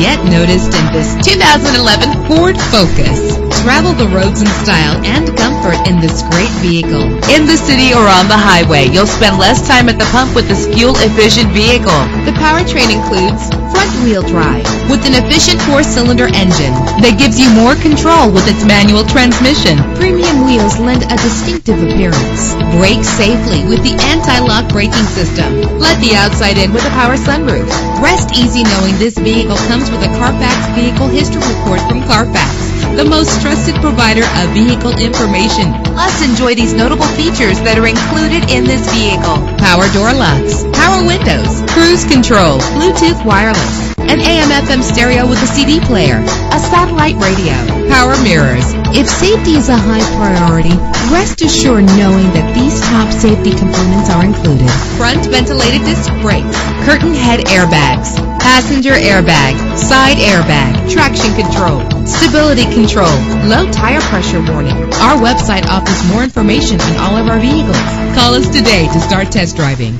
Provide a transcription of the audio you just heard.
get noticed in this 2011 Ford Focus. Travel the roads in style and comfort in this great vehicle. In the city or on the highway, you'll spend less time at the pump with this fuel-efficient vehicle. The powertrain includes front-wheel drive with an efficient four-cylinder engine that gives you more control with its manual transmission. Premium wheels lend a distinctive appearance. Brake safely with the anti-lock braking system. Let the outside in with a power sunroof. Rest easy knowing this vehicle comes with a Carfax Vehicle History Report from Carfax the most trusted provider of vehicle information. Plus, enjoy these notable features that are included in this vehicle. Power door locks, power windows, cruise control, Bluetooth wireless, an AM-FM stereo with a CD player, a satellite radio, power mirrors. If safety is a high priority, rest assured knowing that these top safety components are included. Front ventilated disc brakes, curtain head airbags, passenger airbag, side airbag, traction control, stability control, low tire pressure warning. Our website offers more information on all of our vehicles. Call us today to start test driving.